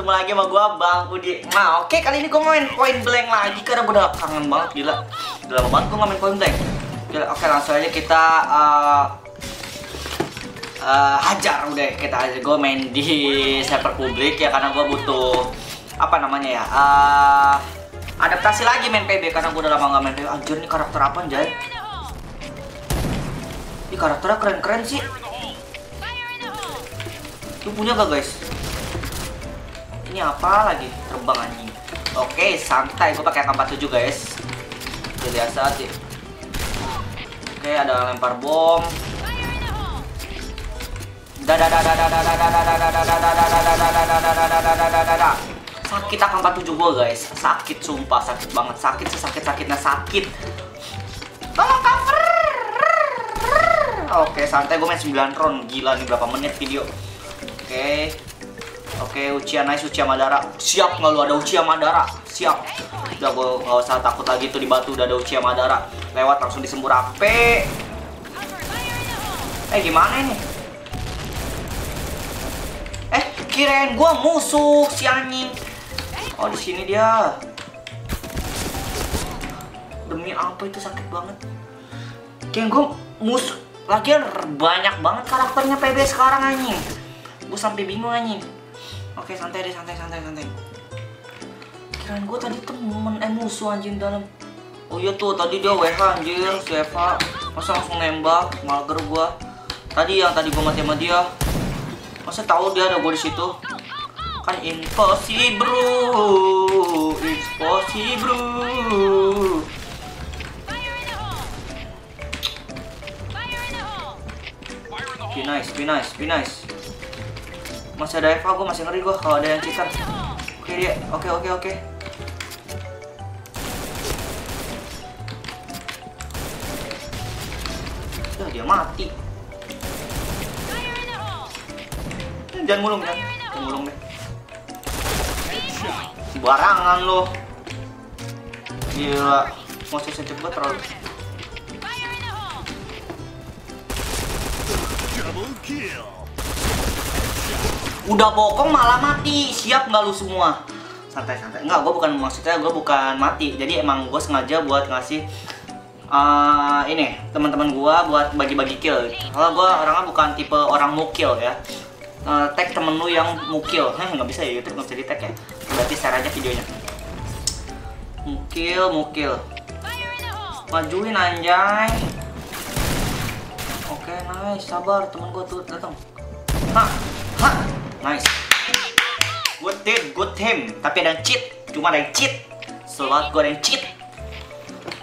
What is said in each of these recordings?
ketemu lagi sama gua Bang Udi. Nah, oke kali ini gua main point blank lagi karena gua udah kangen banget gila. Udah lama banget nggak main point blank. Gila, oke langsung aja kita uh, uh, hajar udah kita aja gue main di server publik ya karena gue butuh apa namanya ya uh, adaptasi lagi main PB karena gue udah lama nggak main PB anjir nih karakter apa anjay ini karakternya keren-keren sih lu punya gak guys ini apa lagi terbang anjing oke santai gue pakai AK47 guys Udah biasa sih oke ada lempar bom sakit akan 47 gue guys sakit sumpah sakit banget sakit sesakit sakitnya sakit tolong cover oke santai gue main 9 round gila nih berapa menit video oke oke Uchiha nice Uchiha Madara siap nggak lu ada Uchiha Madara siap udah gue nggak usah takut lagi tuh di batu udah ada Uchiha Madara lewat langsung disembur ape eh gimana ini Eh, kirain gua musuh si anjing. Oh, di sini dia. Demi apa itu sakit banget. Kayak gua musuh. Lagian banyak banget karakternya PB sekarang anjing. Gua sampai bingung anjing. Oke, santai deh, santai, santai, santai. Kirain gua tadi temen eh musuh anjing dalam. Oh iya tuh, tadi dia WH anjir, si Eva. Masa langsung nembak, mager gua. Tadi yang tadi gua mati sama dia, Masa tahu dia ada gue di situ? Kan impossible, impossible. Be nice, be nice, be nice. Masih ada Eva, gue masih ngeri gue kalau ada yang cheater. Oke dia, oke oke oke. Ya dia mati. jangan mulung kan jangan mulung deh. Barangan lo. Gila. Mau saya cepet terlalu udah bokong malah mati. Siap nggak lu semua? Santai santai. Nggak gue bukan maksudnya gue bukan mati. Jadi emang gue sengaja buat ngasih uh, ini teman-teman gue buat bagi-bagi kill. Kalau gue orangnya bukan tipe orang mukil ya. Uh, tag temen lu yang mukil Hah nggak bisa ya YouTube nggak bisa di tag ya. Berarti share aja videonya. Mukil mukil majuin anjay. Oke nice. Sabar temen gua tuh datang ha ha nice good team good team tapi ada yang cheat cuma ada yang cheat slot gua ada yang cheat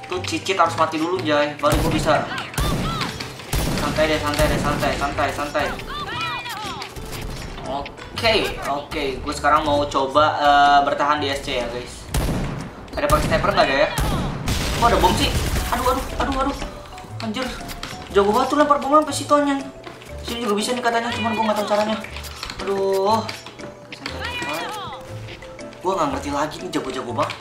tuh cheat harus mati dulu jay baru gua bisa santai deh santai deh santai santai santai Oke, okay, oke. Okay. Gue sekarang mau coba uh, bertahan di SC ya, guys. Ada pakai sniper nggak ya? Kok ada bom sih? Aduh, aduh, aduh, aduh. Anjir, jago banget tuh lempar bom sampai situ. Sini juga bisa nih katanya, cuman gue nggak tahu caranya. Aduh. Gue nggak ngerti lagi nih jago-jago banget.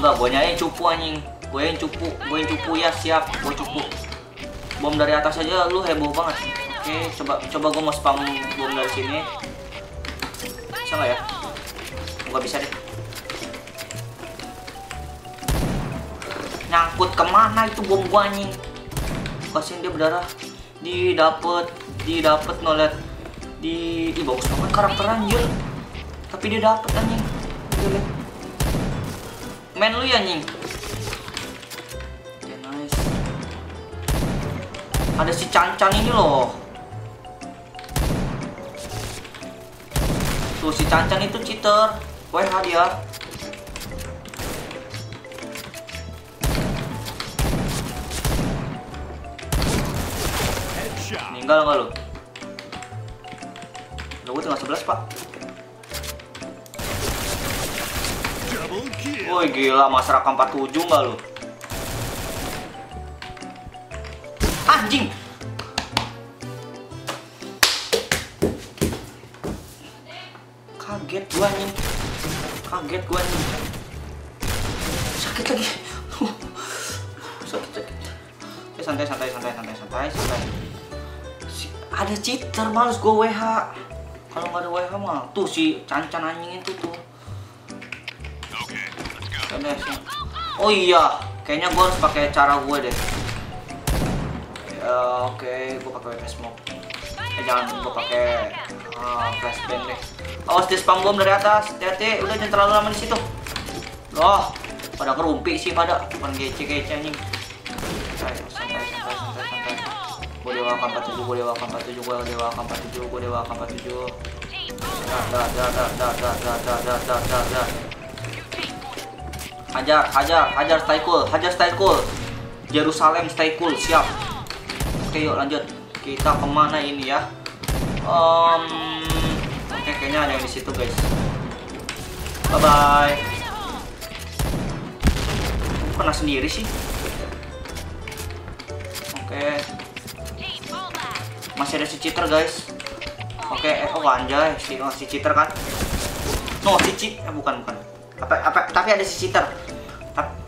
Enggak, gue nyanyi cupu anjing. Gue yang cupu, gue yang cupu ya siap, gue cupu. Bom dari atas aja lu heboh banget. Oke, coba coba gue mau spam bom dari sini. Bisa nggak ya? Nggak bisa deh. Nyangkut ke mana itu bom gua anjing? Kasihin dia berdarah. Didapet, didapet nolet. Di, di bagus banget karakter anjir. Tapi dia dapet anjing. Lihat. Main lu ya anjing. Oke, nice. Ada si Cancan ini loh. Tuh si Cancan itu cheater. WH dia. Meninggal nggak lu? Gue tinggal 11 pak. Woi gila masyarakat 47 nggak lu? Anjing! kaget gua nih kaget gua nih sakit lagi sakit sakit ya, santai santai santai santai santai santai ada cheater males gua WH Kalau nggak ada WH mah tuh si cancan anjing itu tuh. Udah, sih. Oh iya, kayaknya gue harus pakai cara gue deh. Ya, Oke, gue pakai smoke. Eh, jangan gue pakai uh, flashbang deh. Awas di spam bom dari atas. Hati-hati, udah jangan terlalu lama di situ. Loh, pada kerumpi sih pada, bukan gece-gece anjing. Gue dewa akan 47, gue dewa akan 47, gue dewa akan 47, gue dewa akan 47. Dah, dah, dah, dah, dah, dah, dah, dah, dah, dah, dah, dah. Hajar, hajar, hajar stay cool, hajar stay cool. Jerusalem stay cool, siap. Oke yuk lanjut. Kita ke mana ini ya? Um, Oke kayaknya ada yang di situ guys. Bye bye. Kena sendiri sih. Masih ada si cheater guys. Oke, eh, oh anjay, si, oh, si cheater kan? No, si cheat, eh, bukan bukan. Apa, apa, tapi ada si cheater.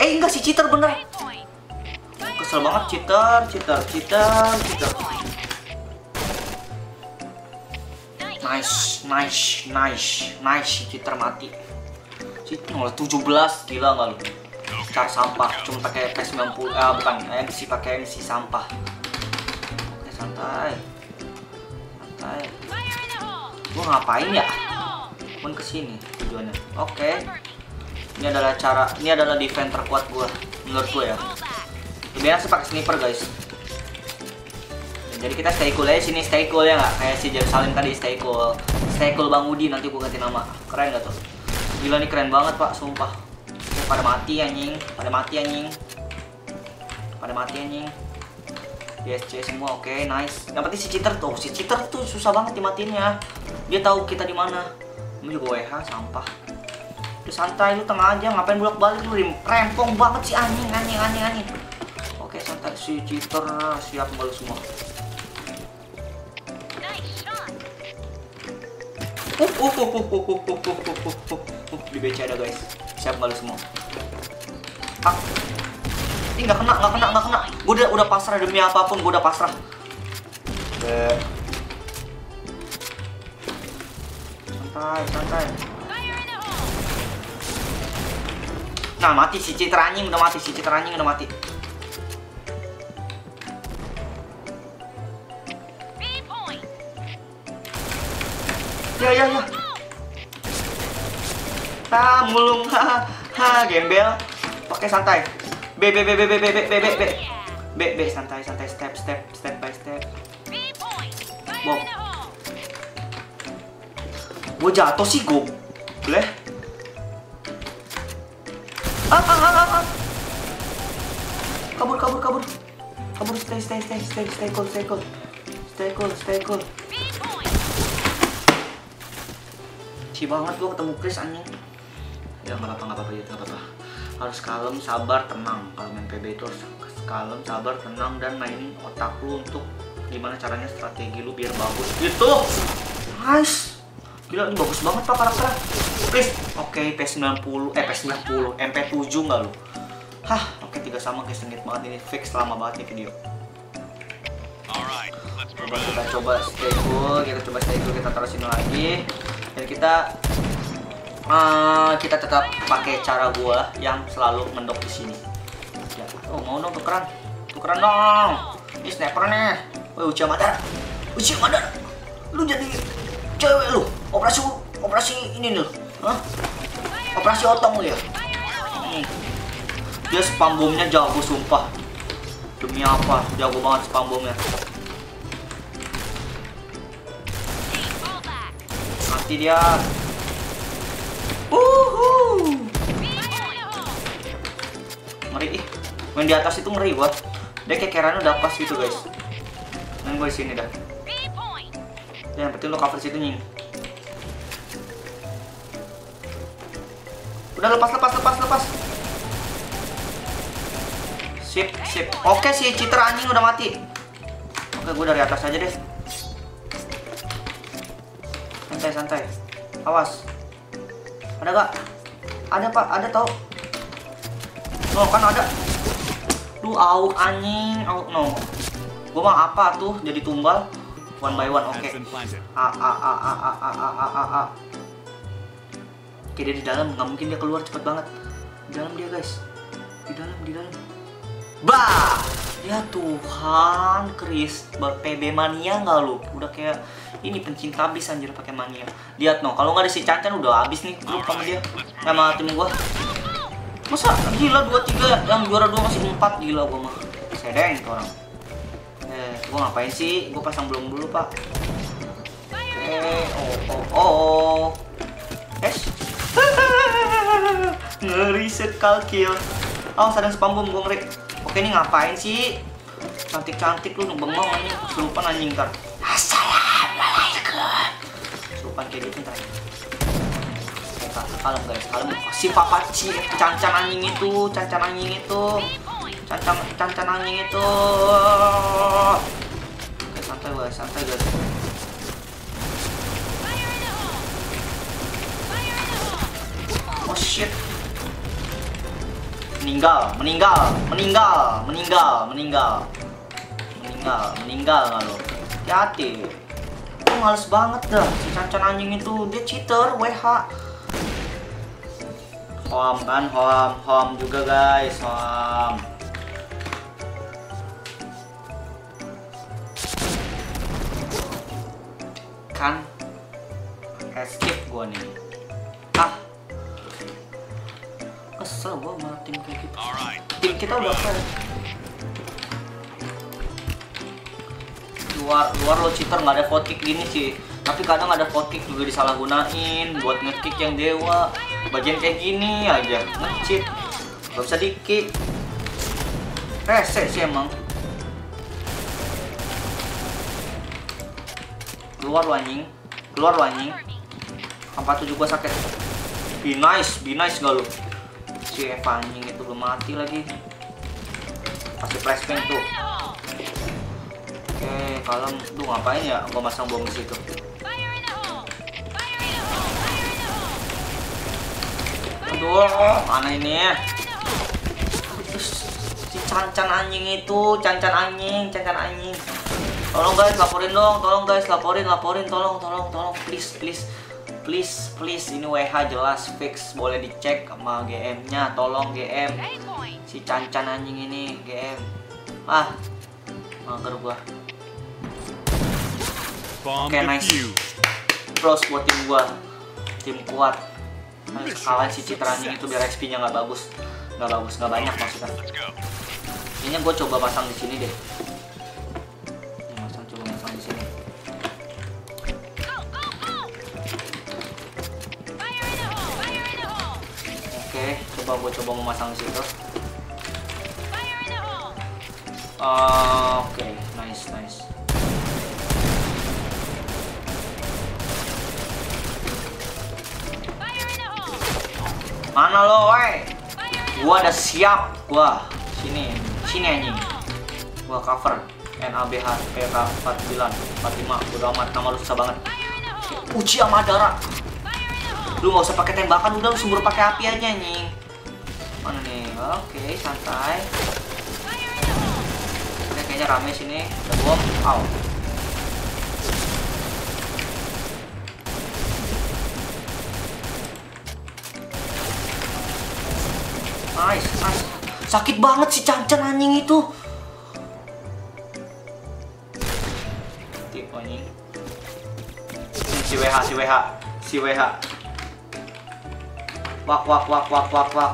Eh enggak si cheater bener. Kesel banget cheater, cheater, cheater, cheater. Nice, nice, nice, nice, cheater mati. Cheating oleh 17, gila nggak lu? Car sampah, cuma pakai P90, ah bukan, MC pakai MC sampah. Oke. Santai. Gua ngapain ya? Pun ke sini tujuannya. Oke. Ini adalah cara, ini adalah defense terkuat gua menurut gua ya. Lebih enak sih pakai sniper guys. Jadi kita stay cool aja sini stay cool ya nggak kayak si Jerusalem tadi stay cool. Stay cool Bang Udi nanti gua ganti nama. Keren gak tuh? Gila nih keren banget pak, sumpah. Pada mati anjing, pada mati anjing. Pada mati anjing. DSC semua oke nice. Yang penting si cheater tuh, si cheater tuh susah banget dimatinnya. Dia tahu kita di mana. Ini juga WH sampah. Udah santai lu tengah aja ngapain bolak balik lu rempong banget sih anjing anjing anjing anjing. Oke santai si cheater siap balas semua. Uh, uh, uh, uh, uh, uh, uh, uh, uh, uh, uh, uh, di BC ada guys. Siap balas semua. Ah. Ini nggak kena, nggak kena, nggak kena. Gue udah, udah pasrah demi apa pun, gue udah pasrah. Santai, santai. Nah, mati si Citra anjing udah mati, si Citra anjing udah mati. Ya, ya, ya. Ah, mulung, ha, ha, gembel. Pakai santai. B, B, B, B, B, B, B, B, B, B. B, B, santai, santai, step, step, step by step. Bom. Gue jatuh sih, gue. Boleh? Ah, ah, ah, ah, ah. Kabur, kabur, kabur. Kabur, stay, stay, stay, stay, stay cool, stay cool. Stay cool, stay cool. Si banget gue ketemu Chris anjing. Ya nggak apa-apa, nggak apa-apa, ya, nggak apa-apa. Harus kalem, sabar, tenang. Kalau main PB itu harus kalem, sabar, tenang, dan mainin otak lu untuk gimana caranya strategi lu biar bagus. Gitu. Nice. Gila, ini bagus banget pak karakternya. Chris, oke P90, eh P90, MP7 nggak lu? Hah, oke tiga sama guys, sengit banget ini fix lama banget nih video. Coba kita coba stay cool, kita coba stay cool, kita taruh sini lagi. Dan kita eh, kita tetap pakai cara gua yang selalu mendok di sini. Ya, oh mau dong tukeran, tukeran dong. Ini sniper nih. Woi Uchiha Madara, Uchiha Madara, lu jadi cewek lu. Operasi operasi ini lu, Hah? Operasi otong lu ya? Hmm. Dia spam bomnya jago sumpah. Demi apa? Jago banget spam bomnya. Mati dia. Uhu. Ngeri ih. Main di atas itu ngeri gua. Dia kayak kerannya udah pas gitu guys. Dan gue sini dah. Ya, yang penting lo cover situ nying. Udah lepas lepas lepas lepas. Sip sip. Oke si Citra anjing udah mati. Oke gue dari atas aja deh. Santai santai. Awas. Ada gak? Ada pak, ada tau. No kan ada. Duh, auk anjing, auk no. Gue mah apa tuh jadi tumbal? one by one oke. A A A A A A A A A Oke dia di dalam nggak mungkin dia keluar cepet banget di dalam dia guys di dalam di dalam bah ya Tuhan Chris PB mania nggak lu udah kayak ini pencinta abis anjir pakai mania lihat no kalau nggak ada si Cancan udah habis nih grup sama dia. Sama tim gua. Masa? Gila dua tiga. Yang juara dua masih empat. Gila gua mah. Sedeng tuh orang. Eh gua ngapain sih? Gua pasang belum dulu pak. Oke oh oh oh. Es. Ngeriset kalkil. Oh sadang spam bom gua ngeri. Oke ini ngapain sih? Cantik cantik lu bengong ini kesurupan anjing ntar Oke, Kak, kalem guys kalem si papaci cancan anjing itu cancan anjing itu. Cancan cancan anjing itu. Oke santai guys santai guys oh shit. Meninggal meninggal meninggal meninggal meninggal. Meninggal meninggal kalau hati Aku males banget dah si cancan anjing itu. Dia cheater WH Hom kan hom hom juga guys hom. Kan escape gua nih. Ah. Kesel gua sama tim kayak gitu. Tim kita udah fair luar luar lo cheater nggak ada vote kick gini sih. Tapi kadang ada vote kick juga disalahgunain buat ngekick yang dewa. Bagian kayak gini aja ngecheat. Gak bisa di kick rese sih emang. Keluar lu anjing. Keluar lu anjing. Apa tuh juga sakit. Be nice be nice gak lu? Si Eva anjing itu belum mati lagi. Pasti flashbang tuh oke kalem tuh ngapain ya? Gua masang bom di situ. Aduh mana ini? Terus, si cancan anjing itu cancan anjing cancan anjing. Tolong guys laporin dong tolong guys laporin laporin tolong tolong tolong. Please please please please. Ini WH jelas fix. Boleh dicek sama GM nya tolong GM si cancan anjing ini GM ah mager gua Bomb Okay, nice. pros buat tim gua. Tim kuat. Harus kalah si citra anjing itu biar XP nya nggak bagus. Nggak bagus nggak banyak maksudnya. Ini gua coba pasang di sini deh. Ini masang coba pasang di sini. Oke coba gua coba mau masang di situ. Ah, oke nice nice mana lo woi gua udah siap. Gua sini sini anjing. Gua cover. NABH PK 49 45 bodo amat nama lu susah banget. Uchiha Madara lu nggak usah pakai tembakan udah lu sembur pakai api aja anjing. Mana nih? Oke santai. Kayaknya rame sini. Ada bom aw Nice, nice. Sakit banget si cancan anjing itu. Tip anjing. Si WH, si WH, si WH. Wak, wak, wak, wak, wak, wak.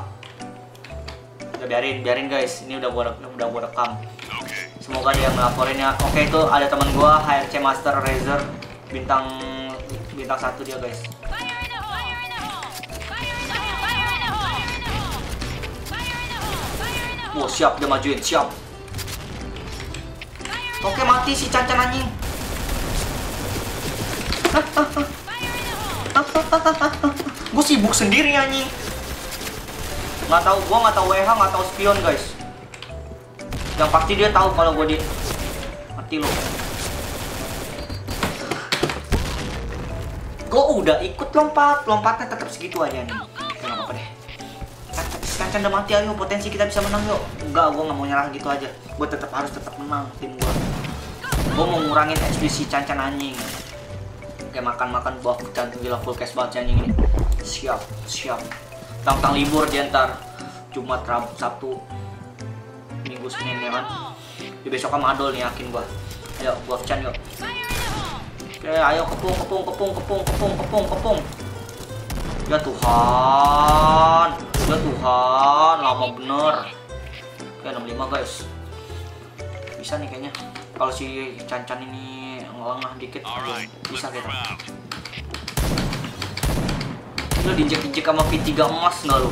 Udah biarin, biarin guys. Ini udah gua udah gua rekam. Semoga dia melaporin ya. Oke itu ada teman gua HRC Master Razer bintang bintang satu dia guys. Wow siap dia majuin siap. Oke mati si cancan anjing. gue sibuk sendiri anjing. Nggak tahu gua nggak tahu WH nggak tahu spion guys. Yang pasti dia tahu kalau gue di mati lo. Gue udah ikut lompat, lompatnya tetap segitu aja nih. Kancan udah mati ayo, potensi kita bisa menang yuk. Enggak, gue nggak mau nyerah gitu aja. Gue tetap harus tetap menang tim gue. gue mau ngurangin si cancan anjing. Kayak makan-makan buah cancan gila full cash banget anjing ini. Siap siap. Tentang libur dia ntar. Jumat Rabu Sabtu. Minggu Senin ya kan? Di besok kan madol nih yakin gua. Ayo gua Chan yuk. Oke ayo kepung kepung kepung kepung kepung kepung kepung. Ya Tuhan ya Tuhan. Lama bener. Oke 65 guys. Bisa nih kayaknya. Kalau si Cancan ini ngelengah dikit bisa kita. lu diinjek-injek sama V3 emas nggak lu?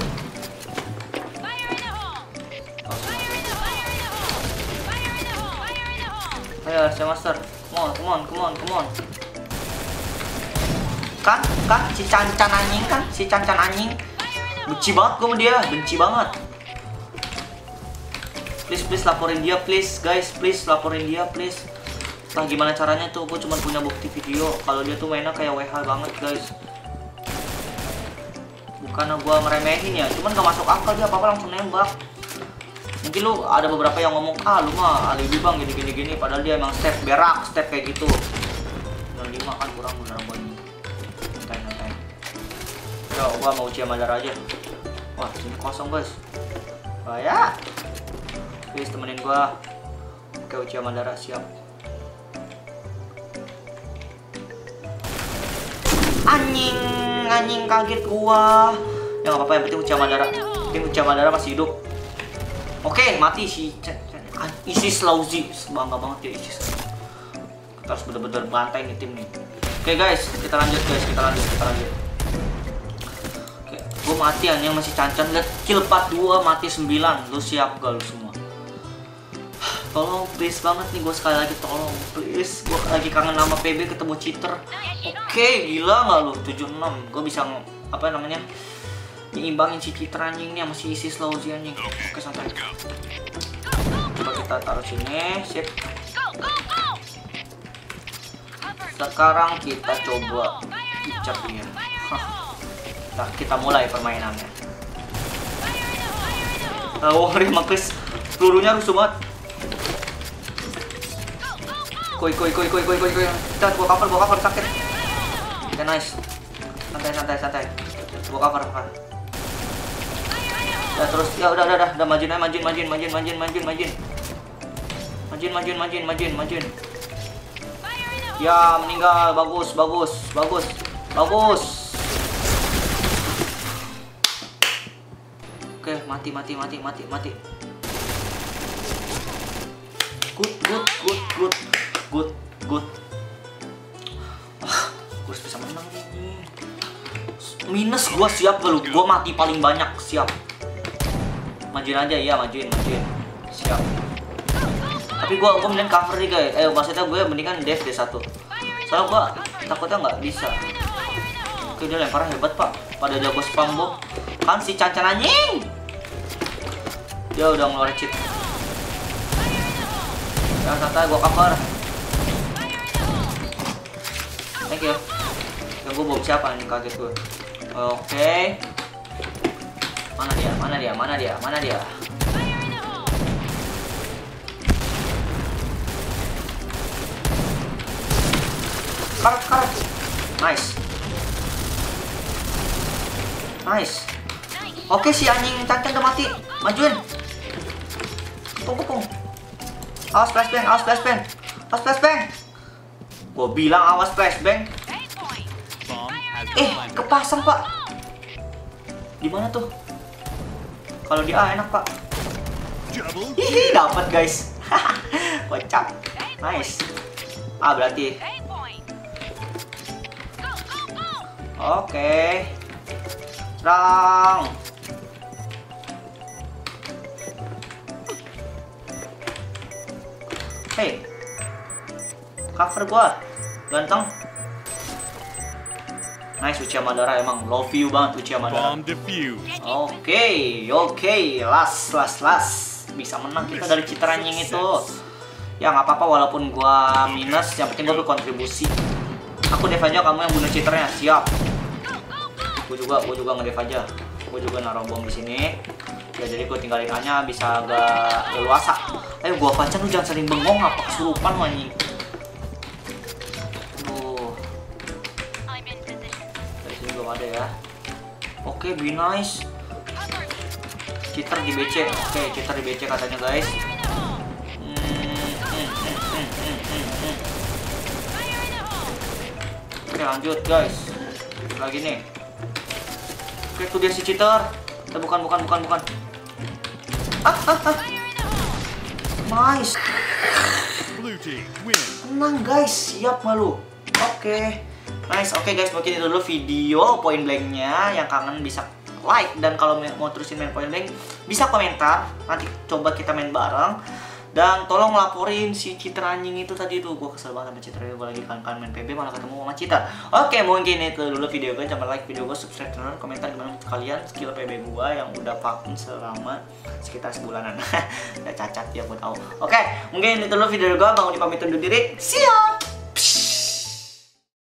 Ayo, saya master. Come on, come on, come on, come on. Kan, kan, si cancan anjing kan, si cancan anjing. Benci banget sama dia, benci banget. Please, please laporin dia, please, guys, please laporin dia, please. Nah, gimana caranya tuh? Gue cuma punya bukti video kalau dia tuh mainnya kayak WH banget, guys. Bukannya gue meremehin ya, cuman gak masuk akal dia apa-apa langsung nembak mungkin lu ada beberapa yang ngomong ah lu mah alibi bang gini gini gini padahal dia emang step berak step kayak gitu dan lima kan kurang ya gua mau ucia madar aja. Wah sini kosong guys. Bahaya. Please temenin gua oke ucia madara siap. Anjing anjing kaget gua. Ya nggak apa-apa yang penting ucia madara penting ucia madara masih hidup. Oke, mati si ah, Isis Lauzi. Bangga banget ya Isis. Kita harus bener-bener bantai nih tim nih. Oke guys, kita lanjut guys, kita lanjut, kita lanjut. Mati anjing masih cancan. Lihat kill 42 mati 9. Lu siap gak lu semua? Tolong please banget nih gue sekali lagi tolong. Please gue lagi kangen nama PB ketemu cheater. Oke gila nggak lu? 76 gue bisa apa namanya nyimbangin si Citra anjing ini sama si Isis Lauzi anjing. Oke santai. Coba kita taruh sini sip. Sekarang kita coba ini Nah, kita mulai permainannya. Uh, oh, ini mampus. Pelurunya rusuh banget. Koi, koi, koi, koi, koi, koi, koi. Kita buka cover, buka cover sakit. Kita okay, nice. Santai, santai, santai. Buka cover, buka. Ya terus ya udah udah udah, udah majin, ayo, eh, majin, majin, majin, majin, majin, majin. Majin, majin, majin, majin, majin. Ya meninggal bagus bagus bagus bagus. Oke mati mati mati mati mati. Good good good good good good. Ah gue harus bisa menang nih minus gua siap lu gua mati paling banyak siap. Majuin aja ya majuin majuin. Siap. Tapi gua gua mending cover nih guys. Eh maksudnya gue mendingan dev deh satu. Soalnya gua takutnya nggak bisa. Oke dia lemparnya hebat pak. Pada jago spam bom kan si cancan anjing dia udah ngeluarin cheat jangan santai gua cover thank you ya gua bom siapa nih kaget gue oke Mana dia? Mana dia? Mana dia? Mana dia? Karat, karat. Nice. Nice. Oke si anjing cancan udah mati. Majuin. Kepung, kepung. Awas flashbang, awas flashbang. Awas flashbang. Gue bilang awas flashbang. Eh, kepasang pak. Di mana tuh? Kalau di A enak pak. Hihi dapat guys. Kocak. Nice. A berarti. Oke. Serang. Hey. Cover gua. Ganteng. Nice Uchiha Madara emang love you banget Uchiha Madara. Oke, oke, las, las, las. Bisa menang kita dari citra anjing itu. Ya nggak apa-apa walaupun gua minus, yang penting gua berkontribusi. Aku dev aja kamu yang bunuh citranya, siap. Gua juga, gua juga ngedev aja. Gua juga naruh bom di sini ya jadi gue tinggalin aja bisa agak leluasa. Ayo gue pacar lu jangan sering bengong apa kesurupan lu anjing? Dari sini belum ada ya. Oke be nice. Cheater di BC oke okay, cheater di BC katanya guys. Oke lanjut guys. Lagi nih. Oke tuh dia si cheater. Eh, Bukan bukan bukan bukan. Ah, ah, ah. Nice. Tenang guys, siap malu. Oke. Nice, oke guys. Mungkin itu dulu video point blanknya. Yang kangen bisa like. Dan kalau mau terusin main point blank Bisa komentar. Nanti coba kita main bareng dan tolong laporin si Citra anjing itu tadi tuh. Gue kesel banget sama Citra Gue lagi kan main PB malah ketemu sama Citra Oke mungkin itu dulu video gue Jangan like video gue, subscribe channel, komentar gimana kalian Skill PB gue yang udah vakum selama sekitar sebulanan. Udah cacat ya gue tahu. Oke mungkin itu dulu video gue Bang Udi pamit undur diri. See ya